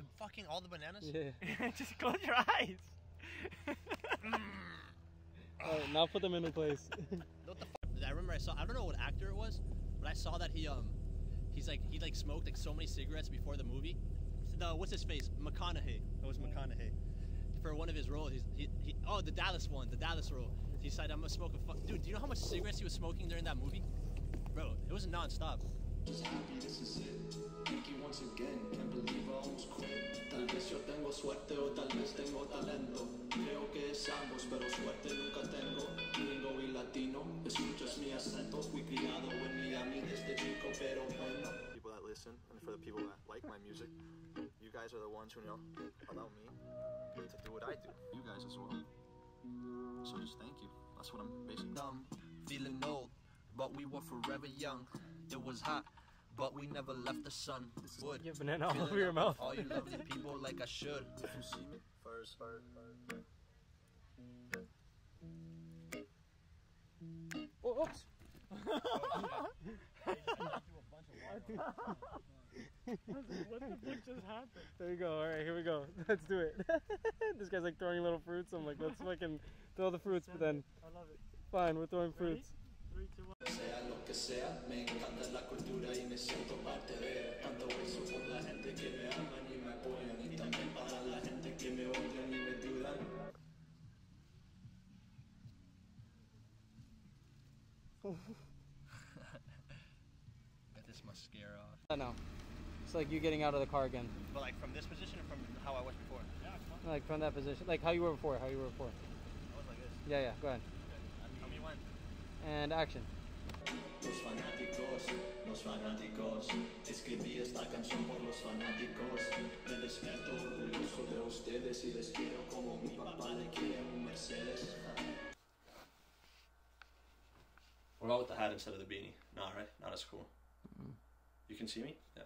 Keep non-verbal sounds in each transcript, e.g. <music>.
the fucking all the bananas. Yeah. <laughs> Just close your eyes. <laughs> Alright, now put them into place. <laughs> What the fuck? I remember I saw. I don't know what actor it was, but I saw that he um, he's like he like smoked like so many cigarettes before the movie. The what's his face? McConaughey. That was McConaughey. For one of his roles, he's, he, he oh the Dallas one, the Dallas role. He said I'm gonna smoke a fuck. Dude, do you know how much cigarettes he was smoking during that movie? Bro, it was nonstop. Just happy this is it. Thank you once again. Can't believe I almost quit. Tal vez yo tengo suerte o tal vez tengo talento. Creo que es ambos, pero suerte nunca tengo. Gringo y latino, escuchas mi acento. Fui criado en Miami desde chico, pero bueno. people that listen and for the people that like my music. You guys are the ones who know allow me to do what I do. You guys as well. So just thank you. That's what I'm basically. Dumb, feeling old, but we were forever young. It was hot, but we never left the sun. Wood, You have banana all filling over your mouth. All you lovely people like I should. If you see me first, first, first. Oh, oops. what the fuck just happened? There you go. All right, here we go. <laughs> Let's do it. <laughs> this guy's like throwing little fruits. I'm like, let's fucking throw the fruits, but then I love it. fine, we're throwing fruits. Three, two, one. Sea lo que sea, me encanta la cultura y me siento parte de tanto eso por la gente que me aman y me apoyan y también para la gente que me odian y me dudan. Get <laughs> this mascara off. I know. It's like you getting out of the car again. But like from this position or from how I was before? Yeah, Like from that position, like how you were before. How you were before. I was like this. Yeah, yeah. Go ahead. Tell me when. And action. Los fanáticos, los fanáticos, escribí esta canción por los fanáticos. Me despierto orgulloso de ustedes y les quiero como mi papá le quiere un Mercedes. What about with the hat instead of the beanie? Nah, right? Not as cool. You can see me? Yeah.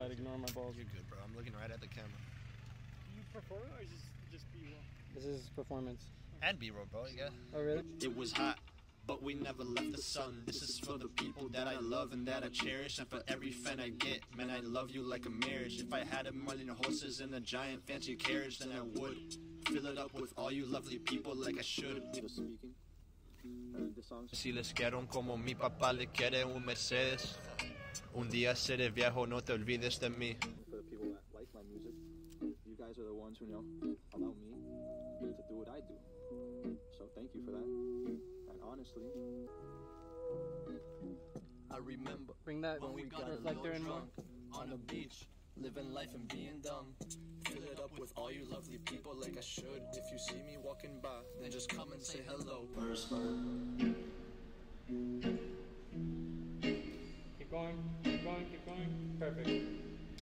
I'd ignore my balls. You're good, bro. I'm looking right at the camera. You perform or is this just B-roll? This is performance. And B-roll, bro. Yeah. Oh, really? It was hot, but we never left the sun. This is for the people that I love and that I cherish, and for every fan I get. Man, I love you like a marriage. If I had a million horses and a giant fancy carriage, then I would fill it up with all you lovely people like I should. Just speaking. And this Si les quiero como mi papá le quiere un Mercedes. Un día seré viejo, no te olvides de mí. Guys are the ones who know allow me to do what I do. So thank you for that. And honestly, I remember Bring that when we got a reflector little in more. drunk on the beach, living life and being dumb. Fill it up with all you lovely people like I should. If you see me walking by, then just come and say hello. First,